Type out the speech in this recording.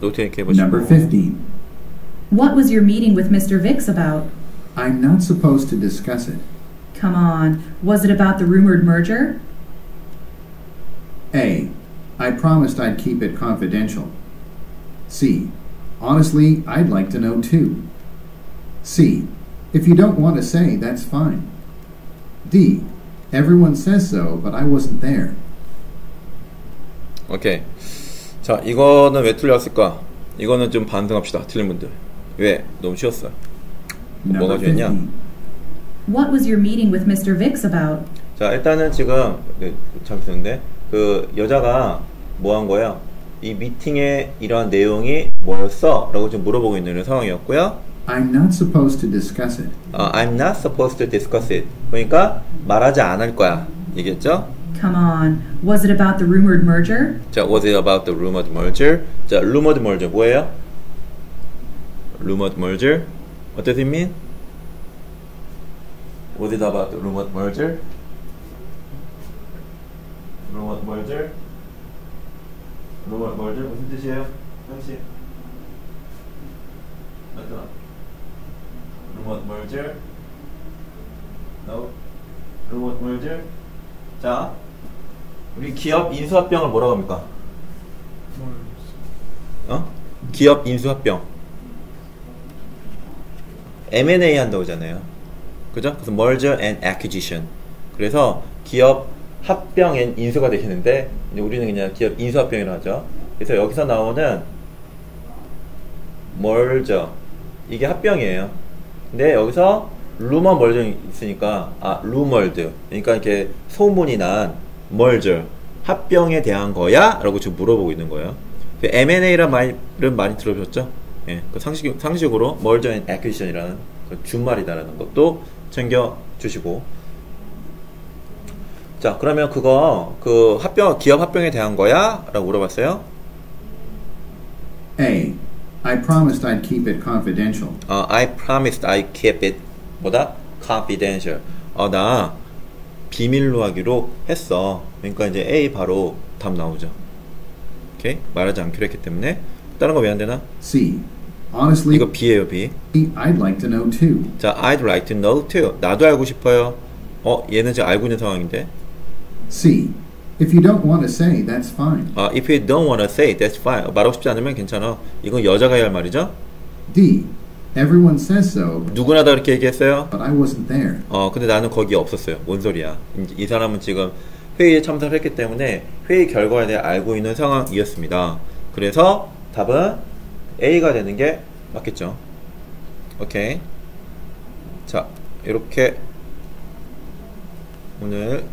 Lieutenant Kim, Number 15. What was your meeting with Mr. Vix about? I'm not supposed to discuss it. Come on. Was it about the rumored merger? A. I promised I'd keep it confidential. C. Honestly, I'd like to know too. C. If you don't want to say, that's fine. D. Everyone says so, but I wasn't there. Okay. 자 이거는 왜 틀렸을까 이거는 좀 반성합시다 틀린 분들 왜 너무 쉬웠어요 Number 뭐가 좋냐? 15. What was your meeting with Mr. Vix about? 자 일단은 지금 네, 잠시만요 그 여자가 뭐 한 거야 이 미팅의 이러한 내용이 뭐였어? 라고 지금 물어보고 있는 상황이었고요 I'm not supposed to discuss it. 어, I'm not supposed to discuss it 그러니까 말하지 않을 거야 얘기했죠? Come on, was it about the rumored merger? 자, was it about the rumored merger? 자, rumored merger 뭐예요? rumored merger? What does it mean? Was it about the rumored merger? rumored merger? rumored merger 무슨 뜻이에요? 형씨? 맞잖아. rumored merger? No? rumored merger? 자, 우리 기업 인수합병을 뭐라고 합니까? 어? 기업 인수합병. M&A 한다고 하잖아요. 그죠? 그래서 merger and acquisition. 그래서 기업 합병 and 인수가 되시는데 우리는 그냥 기업 인수합병이라고 하죠. 그래서 여기서 나오는 merger 이게 합병이에요. 근데 여기서 루머 멀저 있으니까 아 루멀드 그러니까 이렇게 소문이 난 merger 합병에 대한 거야? 라고 지금 물어보고 있는 거예요. 그 M&A란 말은 많이 들어보셨죠? 예, 그 상식, 상식으로 merger and acquisition이라는 그 준말이다라는 것도 챙겨 주시고. 자, 그러면 그거, 그 합병, 기업 합병에 대한 거야? 라고 물어봤어요. A. I promised I'd keep it confidential. 어, I promised I keep it 뭐다? confidential. 어, 나 비밀로 하기로 했어. 그러니까 이제 A 바로 답 나오죠. 오케이? 말하지 않기로 했기 때문에 다른 거 왜 안 되나? C. Honestly, 이거 B예요, B. I'd like to know too. 자, I'd like to know too. 나도 알고 싶어요. 어, 얘는 지금 알고 있는 상황인데. C. If you don't want to say, that's fine. 어, if you don't wanna say, that's fine. 어, 말하고 싶지 않으면 괜찮아. 이건 여자가 해야 할 말이죠. D. Everyone says so, 누구나 다 그렇게 얘기했어요. but I wasn't there. 어, 근데 나는 거기 없었어요. 뭔 소리야. 이, 이 사람은 지금 회의에 참석을 했기 때문에 회의 결과에 대해 알고 있는 상황이었습니다. 그래서 답은 A가 되는 게 맞겠죠. 오케이. 자, 이렇게 오늘